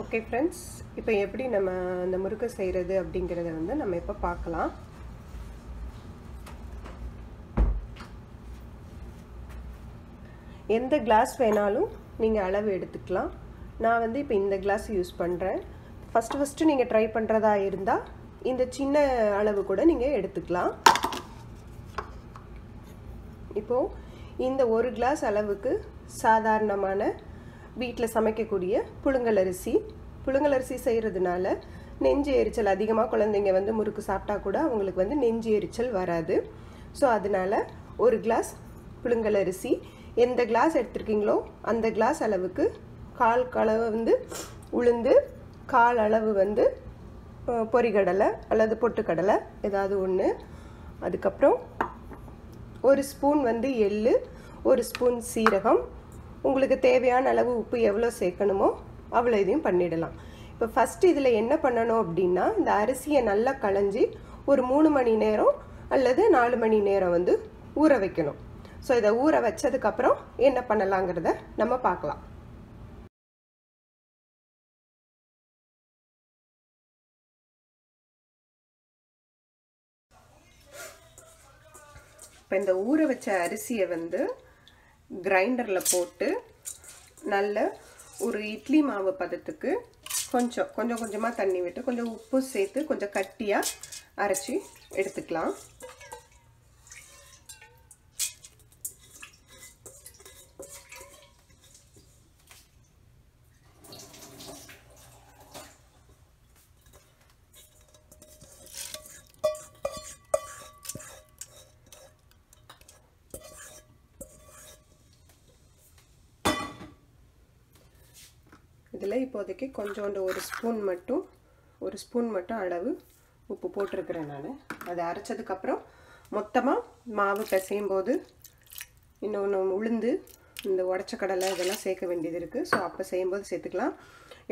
Okay friends இப்போ எப்படி நம்ம அந்த முறுக்கு செய்கிறது அப்படிங்கிறத வந்து நம்ம இப்போ பார்க்கலாம். எந்த கிளாஸ் வேணாலும் நீங்கள் அளவு எடுத்துக்கலாம். நான் வந்து இப்போ இந்த கிளாஸ் யூஸ் பண்ணுறேன் ஃபஸ்ட்டு ஃபஸ்ட்டு நீங்கள் ட்ரை பண்ணுறதா இருந்தால் இந்த சின்ன அளவு கூட நீங்கள் எடுத்துக்கலாம். இப்போது இந்த ஒரு கிளாஸ் அளவுக்கு சாதாரணமான வீட்டில் சமைக்கக்கூடிய புழுங்கல் அரிசி. செய்கிறதுனால நெஞ்சு எரிச்சல் அதிகமாக குழந்தைங்க வந்து முறுக்கு சாப்பிட்டா கூட அவங்களுக்கு வந்து நெஞ்சு எரிச்சல் வராது. ஸோ அதனால் ஒரு கிளாஸ் புழுங்கல் அரிசி. எந்த கிளாஸ் எடுத்துருக்கீங்களோ அந்த கிளாஸ் அளவுக்கு கால் அளவு வந்து உளுந்து கால் அளவு வந்து பொரிகடலை அல்லது பொட்டுக்கடலை ஏதாவது ஒன்று அதுக்கப்புறம் ஒரு ஸ்பூன் வந்து எள் ஒரு ஸ்பூன் சீரகம் உங்களுக்கு தேவையான அளவு உப்பு எவ்வளோ சேர்க்கணுமோ அவ்வளோ இதையும் பண்ணிடலாம். இப்போ ஃபஸ்ட்டு இதில் என்ன பண்ணணும் அப்படின்னா இந்த அரிசியை நல்லா களைஞ்சி ஒரு மூணு மணி நேரம் அல்லது நாலு மணி நேரம் வந்து ஊற வைக்கணும். ஸோ இதை ஊற வச்சதுக்கப்புறம் என்ன பண்ணலாங்கிறத நம்ம பார்க்கலாம். இப்போ இந்த ஊற வச்ச அரிசியை வந்து கிரைண்டரில் போட்டு நல்ல ஒரு இட்லி மாவு பதத்துக்கு கொஞ்சம் கொஞ்சம் கொஞ்சமாக தண்ணி விட்டு கொஞ்சம் உப்பு சேர்த்து கொஞ்சம் கட்டியாக அரைச்சி எடுத்துக்கலாம். இப்போதைக்கு கொஞ்சோண்டு ஒரு ஸ்பூன் மட்டும் ஒரு ஸ்பூன் மட்டும் அளவு உப்பு போட்டிருக்கிறேன் நான். அதை அரைச்சதுக்கப்புறம் மொத்தமாக மாவு பிசையும் போது இன்னொன்று உளுந்து இந்த உடச்ச கடலை இதெல்லாம் சேர்க்க வேண்டியது இருக்குது ஸோ அப்போ செய்யும்போது சேர்த்துக்கலாம்.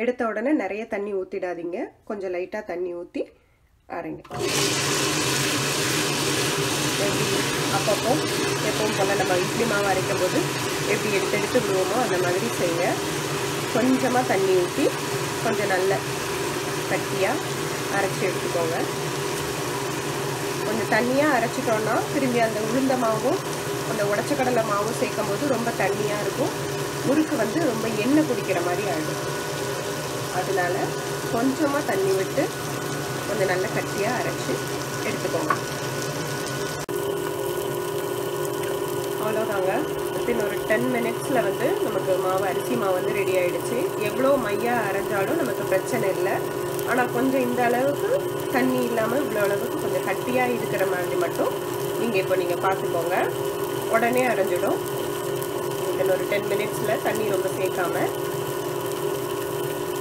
எடுத்த உடனே நிறைய தண்ணி ஊற்றிடாதீங்க கொஞ்சம் லைட்டாக தண்ணி ஊற்றி அரைங்க. அப்பப்போ எப்பவும் போல் நம்ம இட்லி மாவு அரைக்கும் போது எப்படி எடுத்து எடுத்து விடுவோமோ அந்த மாதிரி செய்யுங்க. கொஞ்சமாக தண்ணி ஊற்றி கொஞ்சம் நல்ல கட்டியாக அரைச்சி எடுத்துக்கோங்க. கொஞ்சம் தண்ணியாக அரைச்சிட்டோன்னா திரும்பி அந்த உளுந்த மாவும் அந்த உடச்ச கடலை மாவும் சேர்க்கும் போது ரொம்ப தண்ணியாக இருக்கும். முறுக்கு வந்து ரொம்ப எண்ணெய் குடிக்கிற மாதிரி ஆகிடும் அதனால கொஞ்சமாக தண்ணி விட்டு கொஞ்சம் நல்ல கட்டியாக அரைச்சி எடுத்துக்கோங்க. அவ்வளோதாங்க வித்தின் ஒரு டென் மினிட்ஸில் வந்து நமக்கு மாவு அரிசி மாவு வந்து ரெடி ஆகிடுச்சு எவ்வளோ மையாக அரைஞ்சாலும் நமக்கு பிரச்சனை இல்லை. ஆனால் கொஞ்சம் இந்த அளவுக்கு தண்ணி இல்லாமல் இவ்வளோ அளவுக்கு கொஞ்சம் கட்டியாக இருக்கிற மாதிரி மட்டும் நீங்கள் இப்போ நீங்கள் பார்த்துக்கோங்க. உடனே அரைஞ்சிடும். இதில் ஒரு டென் மினிட்ஸில் தண்ணி ரொம்ப சேர்க்காம.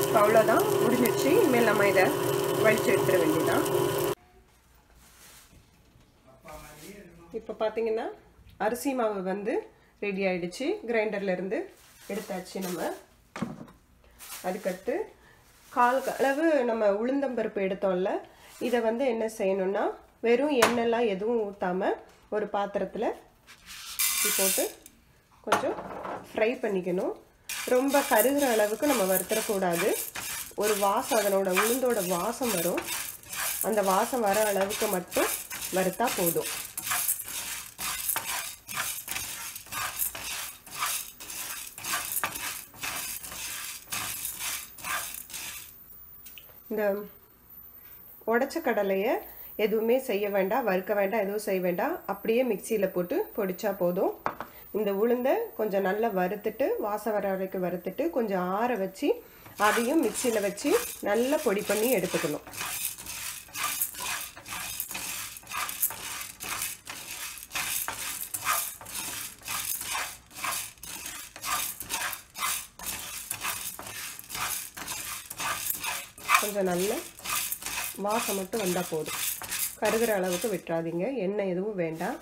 இப்போ அவ்வளோதான். முடிஞ்சிடுச்சு. இனிமேல் நம்ம இதை வலிச்சு எடுத்துட வேண்டியதான் இப்போ பார்த்தீங்கன்னா அரிசி மாவு வந்து ரெடி ஆகிடுச்சு கிரைண்டர்லேருந்து எடுத்தாச்சு நம்ம. அதுக்கடுத்து கால் அளவு நம்ம உளுந்தம்பருப்பு எடுத்தோம்ல இதை வந்து என்ன செய்யணும்னா வெறும் எண்ணெய்லாம் எதுவும் ஊற்றாமல் ஒரு பாத்திரத்தில் போட்டு கொஞ்சம் ஃப்ரை பண்ணிக்கணும். ரொம்ப கருகிற அளவுக்கு நம்ம வறுத்துடக்கூடாது ஒரு வாசம் அதனோட உளுந்தோட வாசம் வரும். அந்த வாசம் வர அளவுக்கு மட்டும் வறுத்தா போதும். இந்த உடச்ச கடலையை எதுவுமே செய்ய வேண்டாம் வறுக்க வேண்டாம் எதுவும் செய்ய வேண்டாம். அப்படியே மிக்சியில் போட்டு பொடிச்சா போதும். இந்த உளுந்தை கொஞ்சம் நல்லா வறுத்துட்டு வாசம் வர வரைக்கும் வறுத்துட்டு கொஞ்சம் ஆற வச்சு அதையும் மிக்சியில் வச்சு நல்லா பொடி பண்ணி எடுத்துக்கணும். கொஞ்சம் நல்ல வாசம் மட்டும் வந்தால் போதும். கருகிற அளவுக்கு விட்டுறாதீங்க. எண்ணெய் எதுவும் வேண்டாம்.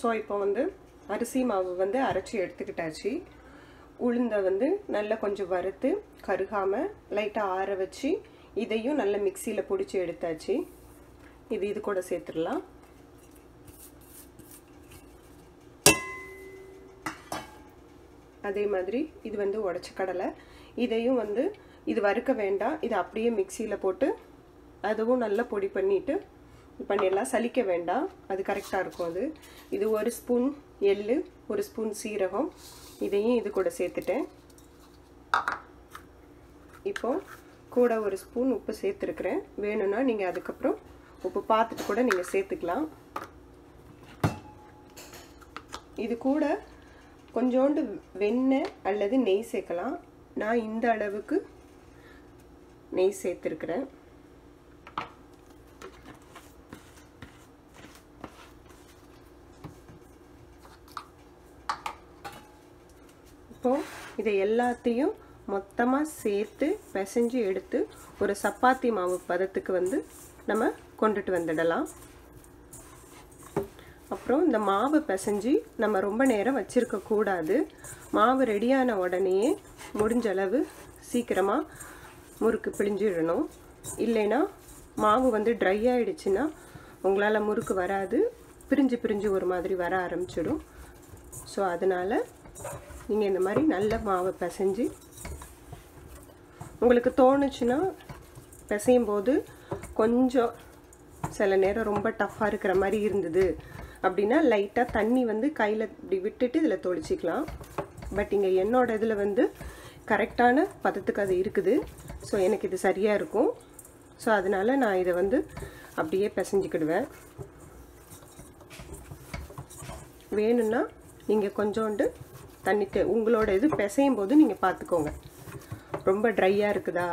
ஸோ இப்போ வந்து அரிசி மாவு வந்து அரைச்சி எடுத்துக்கிட்டாச்சு. உளுந்தை வந்து நல்லா கொஞ்சம் வறுத்து கருகாமல் லைட்டாக ஆற வச்சு இதையும் நல்லா மிக்சியில் பிடிச்சி எடுத்தாச்சு. இது இது கூட சேர்த்துடலாம். அதே மாதிரி இது வந்து உடச்ச கடலை. இதையும் வந்து இது வறுக்க வேண்டாம். இது அப்படியே மிக்சியில் போட்டு அதுவும் நல்லா பொடி பண்ணிவிட்டு பண்ணிடலாம் சலிக்க வேண்டாம். அது கரெக்டாக இருக்கும் அது. இது ஒரு ஸ்பூன் எள்ளு ஒரு ஸ்பூன் சீரகம். இதையும் இது கூட சேர்த்துட்டேன். இப்போ கூட ஒரு ஸ்பூன் உப்பு சேர்த்துருக்குறேன். வேணும்னா நீங்கள் அதுக்கப்புறம் உப்பு பார்த்துட்டு கூட நீங்கள் சேர்த்துக்கலாம். இது கூட கொஞ்சோண்டு வெண்ணெய் அல்லது நெய் சேர்க்கலாம். நான் இந்த அளவுக்கு நெய் சேர்த்துருக்குறேன் இப்போ இதை எல்லாத்தையும் மொத்தமாக சேர்த்து பிசைஞ்சு எடுத்து ஒரு சப்பாத்தி மாவு பதத்துக்கு வந்து நம்ம கொண்டுட்டு வந்துடலாம். அப்புறம் இந்த மாவு பிசைஞ்சு நம்ம ரொம்ப நேரம் வச்சுருக்க கூடாது. மாவு ரெடியான உடனேயே முடிஞ்ச அளவு சீக்கிரமாக முறுக்கு பிழிஞ்சிடணும். இல்லைன்னா மாவு வந்து ட்ரை ஆகிடுச்சுன்னா உங்களால் முறுக்கு வராது. பிரிஞ்சு பிரிஞ்சு ஒரு மாதிரி வர ஆரம்பிச்சிடும். ஸோ அதனால் நீங்கள் இந்த மாதிரி நல்ல மாவை பிசைஞ்சு உங்களுக்கு தோணுச்சுன்னா பிசையும் போது கொஞ்சம் சில நேரம் ரொம்ப டஃப்பாக இருக்கிற மாதிரி இருந்தது அப்படின்னா லைட்டாக தண்ணி வந்து கையில் இப்படி விட்டுட்டு இதில் தொளிச்சிக்கலாம். பட் இங்கே என்னோட இதில் வந்து கரெக்டான பதத்துக்கு அது இருக்குது. ஸோ எனக்கு இது சரியாக இருக்கும். ஸோ அதனால் நான் இதை வந்து அப்படியே பிசைஞ்சிக்கிடுவேன். வேணும்னா நீங்கள் கொஞ்சோண்டு தண்ணிக்கு உங்களோட இது பிசையும் போது நீங்கள் பார்த்துக்கோங்க ரொம்ப ட்ரையாக இருக்குதா?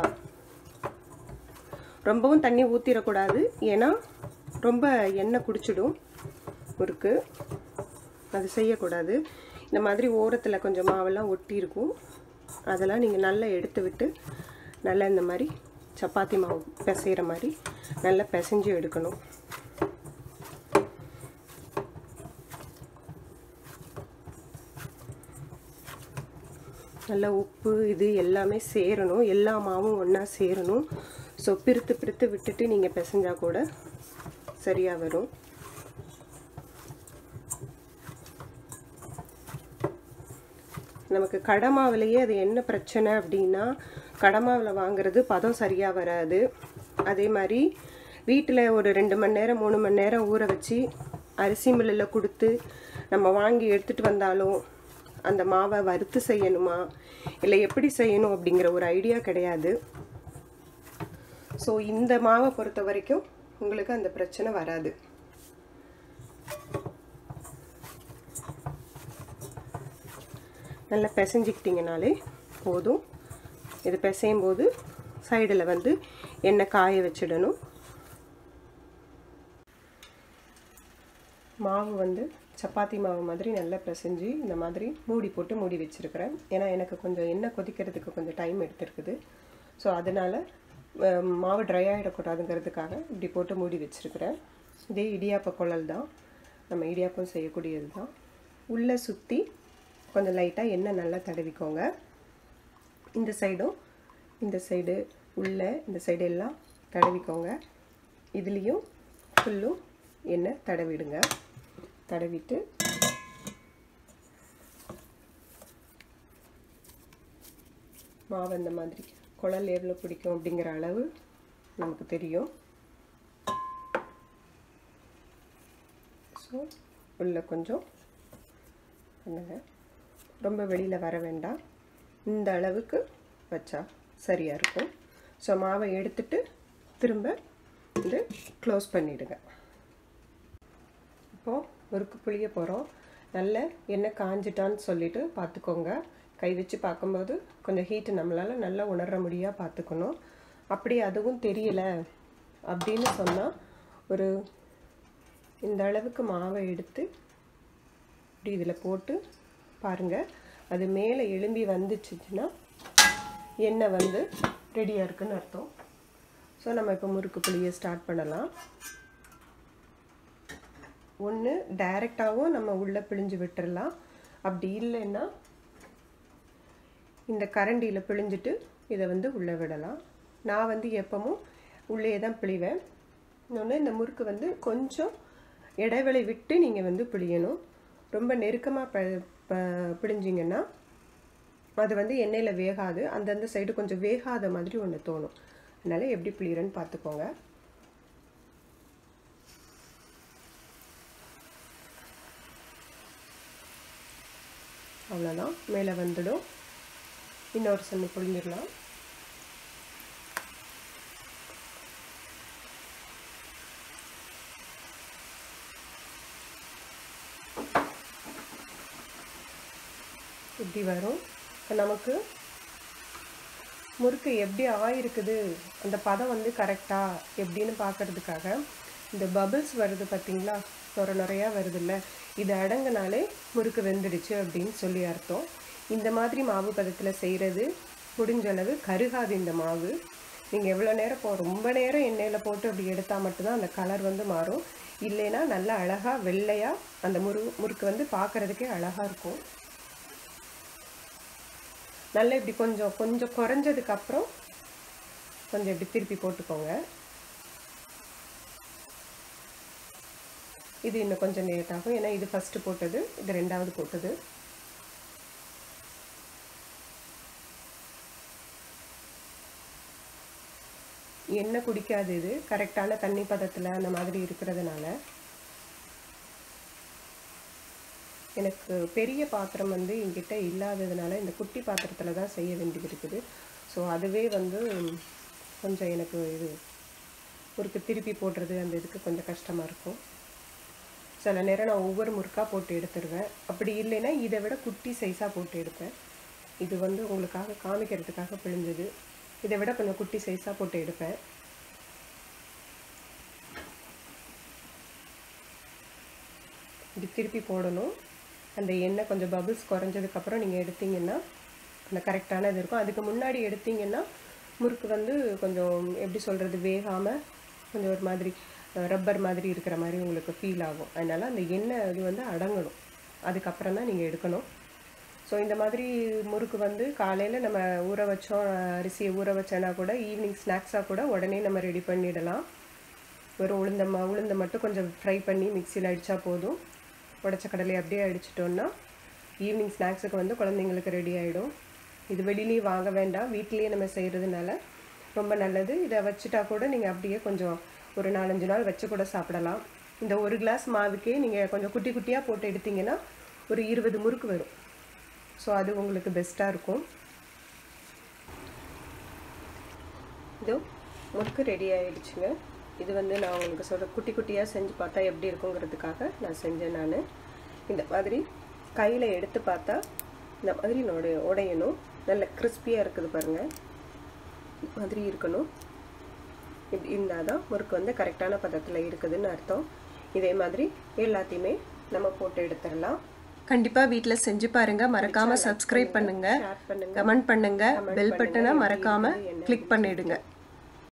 ரொம்பவும் தண்ணி ஊற்றிடக்கூடாது ஏன்னா ரொம்ப எண்ணெய் குடிச்சிடும். முறுக்கு அது செய்யக்கூடாது. இந்த மாதிரி ஓரத்தில் கொஞ்சம் மாவெல்லாம் ஒட்டி இருக்கும். அதெல்லாம் நீங்கள் நல்லா எடுத்து விட்டு நல்லா இந்த மாதிரி சப்பாத்தி மாவு பிசைகிற மாதிரி நல்லா பிசைஞ்சு எடுக்கணும். நல்லா உப்பு இது எல்லாமே சேரணும். எல்லா மாவும் ஒன்றா சேரணும். ஸோ பிரித்து பிரித்து விட்டுட்டு நீங்கள் பிசைஞ்சால் கூட சரியாக வரும். நமக்கு கடமாவிலேயே அது என்ன பிரச்சனை அப்படின்னா கடமாவில் வாங்குறது பதம் சரியாக வராது. அதே மாதிரி வீட்டில் ஒரு ரெண்டு மணி நேரம் மூணு மணி நேரம் ஊற வச்சு அரிசி மில்லில் கொடுத்து நம்ம வாங்கி எடுத்துகிட்டு வந்தாலும் அந்த மாவை வறுத்து செய்யணுமா? இல்லை எப்படி செய்யணும் அப்படிங்கிற ஒரு ஐடியா கிடையாது. ஸோ இந்த மாவை பொறுத்த வரைக்கும் உங்களுக்கு அந்த பிரச்சனை வராது. நல்லா பிசைஞ்சிக்கிட்டிங்கனாலே போதும். இது பிசையும் போது சைடில் வந்து எண்ணெய் காய வச்சிடணும். மாவு வந்து சப்பாத்தி மாவு மாதிரி நல்லா பிசைஞ்சு இந்த மாதிரி மூடி போட்டு மூடி வச்சுருக்கிறேன். ஏன்னா எனக்கு கொஞ்சம் எண்ணெய் கொதிக்கிறதுக்கு கொஞ்சம் டைம் எடுத்துருக்குது. ஸோ அதனால் மாவு ட்ரை ஆகிடக்கூடாதுங்கிறதுக்காக இப்படி போட்டு மூடி வச்சுருக்கிறேன். இதே இடியாப்ப குழல் தான். நம்ம இடியாப்பம் செய்யக்கூடியது தான். உள்ளே சுற்றி கொஞ்சம் லைட்டாக எண்ணெய் நல்லா தடவிக்கோங்க. இந்த சைடும் இந்த சைடு உள்ளே இந்த சைடு எல்லாம் தடவிக்கோங்க. இதுலேயும் ஃபுல்லும் எண்ணெய் தடவிடுங்க. தடவிட்டு மாவு இந்த மாதிரி குழல் எவ்வளோ பிடிக்கும் அப்படிங்கிற அளவு நமக்கு தெரியும். ஸோ உள்ள கொஞ்சம் பண்ணுங்கள் ரொம்ப வெளியில் வர வேண்டாம். இந்த அளவுக்கு வச்சா சரியாக இருக்கும். ஸோ மாவை எடுத்துட்டு திரும்ப இது க்ளோஸ் பண்ணிவிடுங்க இப்போது முறுக்கு புளிய போகிறோம் நல்ல எண்ணெய் காஞ்சிட்டான்னு சொல்லிட்டு பார்த்துக்கோங்க கை வச்சு பார்க்கும்போது கொஞ்சம் ஹீட்டு நம்மளால் நல்லா உணர முடியாக பார்த்துக்கணும் அப்படி அதுவும் தெரியல அப்படின்னு சொன்னால் ஒரு இந்த அளவுக்கு மாவை எடுத்து இப்படி இதில் போட்டு பாருங்கள் அது மேலே எலும்பி வந்துச்சுன்னா எண்ணெய் வந்து ரெடியாக இருக்குன்னு அர்த்தம். ஸோ நம்ம இப்போ முறுக்கு புளியை ஸ்டார்ட் பண்ணலாம். ஒன்று டைரெக்டாகவும் நம்ம உள்ளே பிழிஞ்சு விட்டுறலாம். அப்படி இல்லைன்னா இந்த கரண்டியில் பிழிஞ்சிட்டு இதை வந்து உள்ளே விடலாம். நான் வந்து எப்பவும் உள்ளே தான் பிழிவேன். இன்னொன்று இந்த முறுக்கு வந்து கொஞ்சம் இடைவெளி விட்டு நீங்கள் வந்து பிழியணும். ரொம்ப நெருக்கமாக ப ப- பிழிஞ்சிங்கன்னா அது வந்து எண்ணெயில் வேகாது. அந்தந்த சைடு கொஞ்சம் வேகாத மாதிரி ஒன்று தோணும். அதனால் எப்படி பிழிகிறேன்னு பார்த்துக்கோங்க. அவ்வளோதான். மேலே வந்துடும். இன்னொரு சன்னு புழிஞ்சிடலாம் இப்படி வரும். இப்போ நமக்கு முறுக்கு எப்படி ஆயிருக்குது? அந்த பதம் வந்து கரெக்டா எப்படின்னு பார்க்கறதுக்காக இந்த பபிள்ஸ் வருது பார்த்தீங்களா? நொர நிறையா வருதுல்ல. இது அடங்கினாலே முறுக்கு வெந்துடுச்சு அப்படின்னு சொல்லி அர்த்தம். இந்த மாதிரி மாவு பதத்தில் செய்கிறது முடிஞ்ச அளவு கருகாது இந்த மாவு. நீங்கள் எவ்வளோ நேரம் போ ரொம்ப நேரம் எண்ணெயில் போட்டு அப்படி எடுத்தால் மட்டும்தான் அந்த கலர் வந்து மாறும். இல்லைன்னா நல்லா அழகாக வெள்ளையாக அந்த முரு முறுக்கு வந்து பார்க்குறதுக்கே அழகாக இருக்கும். நல்லா இப்படி கொஞ்சம் கொஞ்சம் குறைஞ்சதுக்கப்புறம் கொஞ்சம் இப்படி திருப்பி போட்டுக்கோங்க. இது இன்னும் கொஞ்சம் லேட் ஆகும் ஏன்னா இது ஃபஸ்ட்டு போட்டது இது ரெண்டாவது போட்டது. எண்ணெய் குடிக்காது இது. கரெக்டான தண்ணி பதத்தில் அந்த மாதிரி இருக்கிறதுனால. எனக்கு பெரிய பாத்திரம் வந்து என்கிட்ட இல்லாததுனால இந்த குட்டி பாத்திரத்தில் தான் செய்ய வேண்டியது இருக்குது. ஸோ அதுவே வந்து கொஞ்சம் எனக்கு இது ஒருக்கு திருப்பி போடுறது அந்த இதுக்கு கொஞ்சம் கஷ்டமாக இருக்கும். சில நேரம் நான் ஒவ்வொரு முறுக்காக போட்டு எடுத்துருவேன். அப்படி இல்லைன்னா இதை விட குட்டி சைஸாக போட்டு எடுப்பேன். இது வந்து உங்களுக்காக காமிக்கிறதுக்காக பிழிஞ்சது. இதை விட கொஞ்சம் குட்டி சைஸாக போட்டு எடுப்பேன். இப்படி திருப்பி போடணும். அந்த எண்ணெய் கொஞ்சம் பபுள்ஸ் குறைஞ்சதுக்கப்புறம் நீங்கள் எடுத்தீங்கன்னா அந்த கரெக்டான இது இருக்கும். அதுக்கு முன்னாடி எடுத்தீங்கன்னா முறுக்கு வந்து கொஞ்சம் எப்படி சொல்கிறது வேகாமல் கொஞ்சம் ஒரு மாதிரி ரப்பர் மாதிரி இருக்கிற மாதிரி உங்களுக்கு ஃபீல் ஆகும். அதனால் அந்த எண்ணெய் இது வந்து அடங்கணும். அதுக்கப்புறம் தான் நீங்கள் எடுக்கணும். ஸோ இந்த மாதிரி முறுக்கு வந்து காலையில் நம்ம ஊற வச்சோம் அரிசியை ஊற வச்சோன்னா கூட ஈவினிங் ஸ்நாக்ஸாக கூட உடனே நம்ம ரெடி பண்ணிடலாம். வெறும் உளுந்த மா உளுந்தை மட்டும் கொஞ்சம் ஃப்ரை பண்ணி மிக்சியில் அடித்தா போதும். உடச்ச கடலையை அப்படியே அடிச்சிட்டோன்னா ஈவினிங் ஸ்நாக்ஸுக்கு வந்து குழந்தைங்களுக்கு ரெடி ஆகிடும் இது வெளியிலேயே வாங்க வேண்டாம். வீட்டிலேயே நம்ம செய்கிறதுனால ரொம்ப நல்லது. இதை வச்சுட்டா கூட நீங்கள் அப்படியே கொஞ்சம் ஒரு நாலஞ்சு நாள் வச்சு கூட சாப்பிடலாம். இந்த ஒரு கிளாஸ் மாவுக்கே நீங்கள் கொஞ்சம் குட்டி குட்டியாக போட்டு எடுத்தீங்கன்னா ஒரு இருபது முறுக்கு வரும். ஸோ அது உங்களுக்கு பெஸ்ட்டாக இருக்கும். இதோ முறுக்கு ரெடி ஆகிடுச்சுங்க இது வந்து நான் உங்களுக்கு சொல்கிற குட்டி குட்டியாக செஞ்சு பார்த்தா எப்படி இருக்குங்கிறதுக்காக நான் செஞ்சேன் நான். இந்த மாதிரி கையில் எடுத்து பார்த்தா இந்த மாதிரி உடைய உடையணும். நல்ல கிறிஸ்பியாக இருக்குது பாருங்கள் மாதிரி இருக்கணும். இப்படி இருந்தால் தான் முறுக்கு வந்து கரெக்டான பதத்தில் இருக்குதுன்னு அர்த்தம். இதே மாதிரி எல்லாத்தையுமே நம்ம போட்டு எடுத்துடலாம். கண்டிப்பாக வீட்டில் செஞ்சு பாருங்க. மறக்காம சப்ஸ்கிரைப் பண்ணுங்க. ஷேர் பண்ணுங்க. கமெண்ட் பண்ணுங்க. பெல் பட்டனை மறக்காம கிளிக் பண்ணிடுங்க.